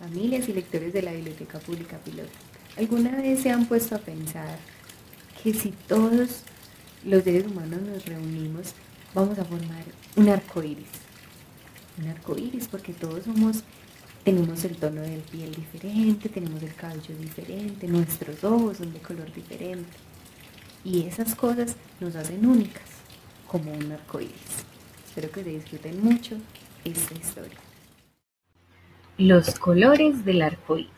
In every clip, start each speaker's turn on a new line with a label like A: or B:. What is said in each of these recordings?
A: Familias y lectores de la Biblioteca Pública Piloto, ¿alguna vez se han puesto a pensar que si todos los seres humanos nos reunimos, vamos a formar un arco iris? Un arco iris porque todos somos, tenemos el tono de piel diferente, tenemos el cabello diferente, nuestros ojos son de color diferente. Y esas cosas nos hacen únicas, como un arco iris. Espero que disfruten mucho esta historia.
B: Los colores del arco iris.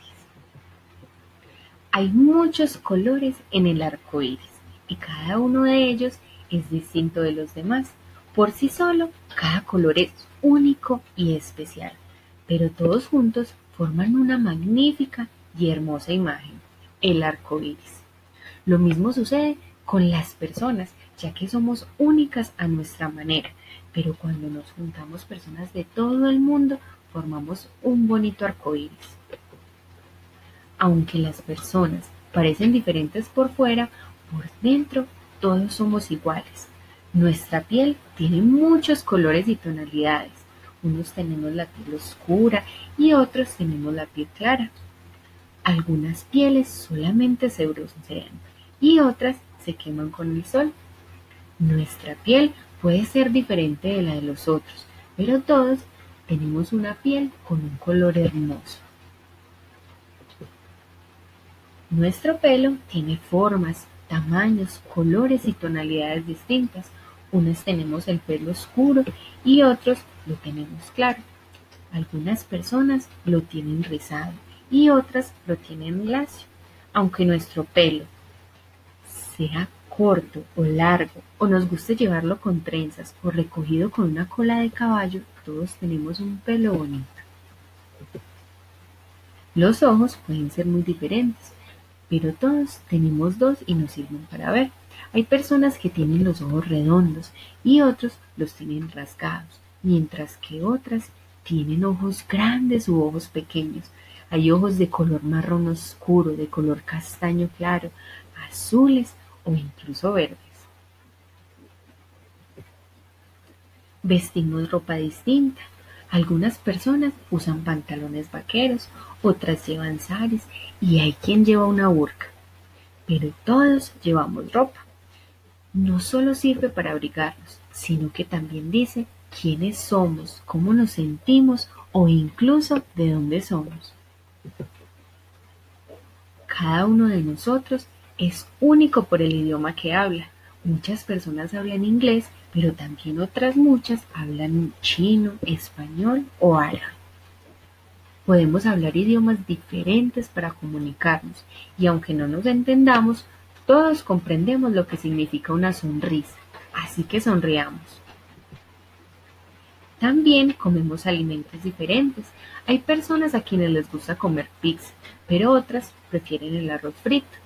B: Hay muchos colores en el arco iris y cada uno de ellos es distinto de los demás. Por sí solo, cada color es único y especial, pero todos juntos forman una magnífica y hermosa imagen, el arco iris. Lo mismo sucede con las personas, ya que somos únicas a nuestra manera, pero cuando nos juntamos personas de todo el mundo, formamos un bonito arco iris. Aunque las personas parecen diferentes por fuera, por dentro todos somos iguales. Nuestra piel tiene muchos colores y tonalidades. Unos tenemos la piel oscura y otros tenemos la piel clara. Algunas pieles solamente se broncean y otras se queman con el sol. Nuestra piel puede ser diferente de la de los otros, pero todos tenemos una piel con un color hermoso. Nuestro pelo tiene formas, tamaños, colores y tonalidades distintas. Unos tenemos el pelo oscuro y otros lo tenemos claro. Algunas personas lo tienen rizado y otras lo tienen lacio. Aunque nuestro pelo sea corto o largo o nos guste llevarlo con trenzas o recogido con una cola de caballo, todos tenemos un pelo bonito. Los ojos pueden ser muy diferentes, pero todos tenemos dos y nos sirven para ver. Hay personas que tienen los ojos redondos y otros los tienen rasgados, mientras que otras tienen ojos grandes u ojos pequeños. Hay ojos de color marrón oscuro, de color castaño claro, azules o incluso verdes. Vestimos ropa distinta. Algunas personas usan pantalones vaqueros, otras llevan saris y hay quien lleva una burka. Pero todos llevamos ropa. No solo sirve para abrigarnos, sino que también dice quiénes somos, cómo nos sentimos o incluso de dónde somos. Cada uno de nosotros es único por el idioma que habla. Muchas personas hablan inglés, pero también otras muchas hablan chino, español o árabe. Podemos hablar idiomas diferentes para comunicarnos y aunque no nos entendamos, todos comprendemos lo que significa una sonrisa, así que sonriamos. También comemos alimentos diferentes. Hay personas a quienes les gusta comer pizza, pero otras prefieren el arroz frito.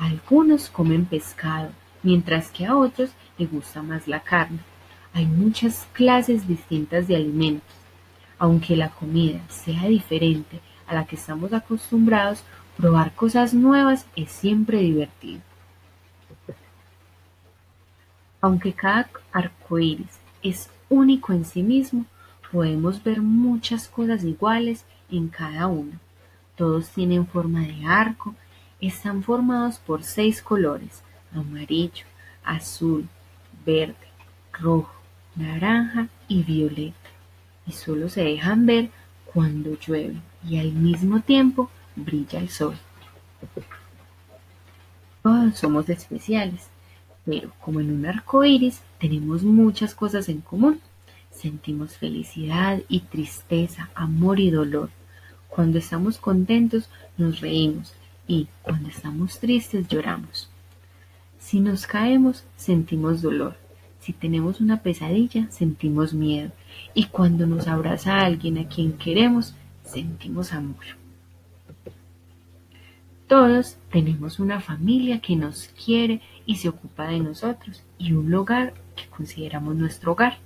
B: Algunos comen pescado, mientras que a otros les gusta más la carne. Hay muchas clases distintas de alimentos. Aunque la comida sea diferente a la que estamos acostumbrados, probar cosas nuevas es siempre divertido. Aunque cada arco iris es único en sí mismo, podemos ver muchas cosas iguales en cada uno. Todos tienen forma de arco están formados por seis colores: amarillo, azul, verde, rojo, naranja y violeta, y solo se dejan ver cuando llueve y al mismo tiempo brilla el sol. Todos somos especiales, pero como en un arco iris tenemos muchas cosas en común. Sentimos felicidad y tristeza, amor y dolor. Cuando estamos contentos nos reímos y cuando estamos tristes lloramos. Si nos caemos, sentimos dolor. Si tenemos una pesadilla, sentimos miedo. Y cuando nos abraza alguien a quien queremos, sentimos amor. Todos tenemos una familia que nos quiere y se ocupa de nosotros y un lugar que consideramos nuestro hogar.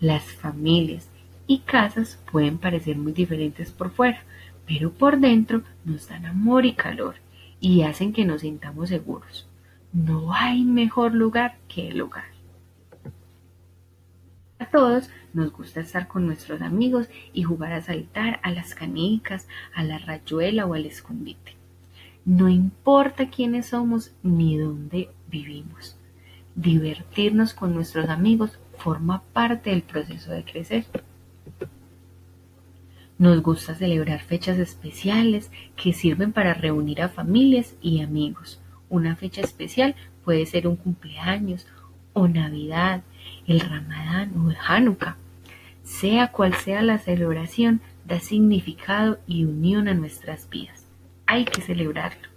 B: Las familias y casas pueden parecer muy diferentes por fuera, pero por dentro nos dan amor y calor y hacen que nos sintamos seguros. No hay mejor lugar que el hogar. A todos Nos gusta estar con nuestros amigos y jugar a saltar, a las canicas, a la rayuela o al escondite. No importa quiénes somos ni dónde vivimos. Divertirnos con nuestros amigos forma parte del proceso de crecer. Nos gusta celebrar fechas especiales que sirven para reunir a familias y amigos. Una fecha especial puede ser un cumpleaños o Navidad, el Ramadán o el Hanukkah. Sea cual sea la celebración, da significado y unión a nuestras vidas. Hay que celebrarlo.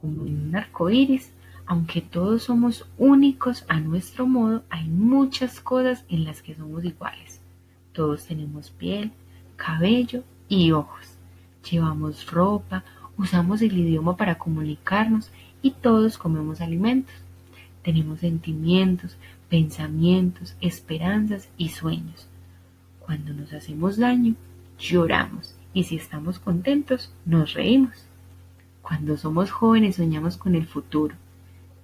B: Como en un arco iris, aunque todos somos únicos a nuestro modo, hay muchas cosas en las que somos iguales. Todos tenemos piel, cabello y ojos. Llevamos ropa, usamos el idioma para comunicarnos y todos comemos alimentos. Tenemos sentimientos, pensamientos, esperanzas y sueños. Cuando nos hacemos daño, lloramos y si estamos contentos, nos reímos. Cuando somos jóvenes soñamos con el futuro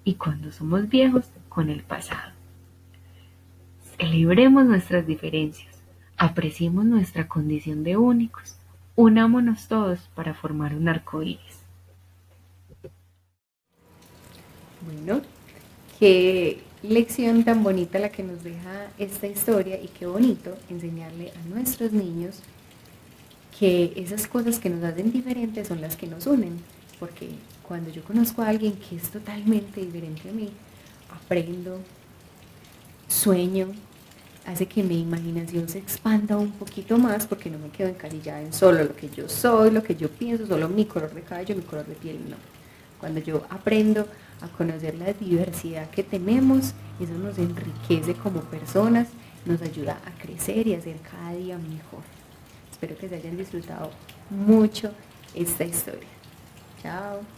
B: y cuando somos viejos con el pasado. Celebremos nuestras diferencias, apreciemos nuestra condición de únicos, unámonos todos para formar un arco iris.
A: Bueno, qué lección tan bonita la que nos deja esta historia y qué bonito enseñarle a nuestros niños que esas cosas que nos hacen diferentes son las que nos unen, porque cuando yo conozco a alguien que es totalmente diferente a mí, aprendo, sueño, hace que mi imaginación se expanda un poquito más porque no me quedo encasillada en solo lo que yo soy, lo que yo pienso, solo mi color de cabello, mi color de piel, no. Cuando yo aprendo a conocer la diversidad que tenemos, eso nos enriquece como personas, nos ayuda a crecer y a ser cada día mejor. Espero que se hayan disfrutado mucho esta historia. Chao.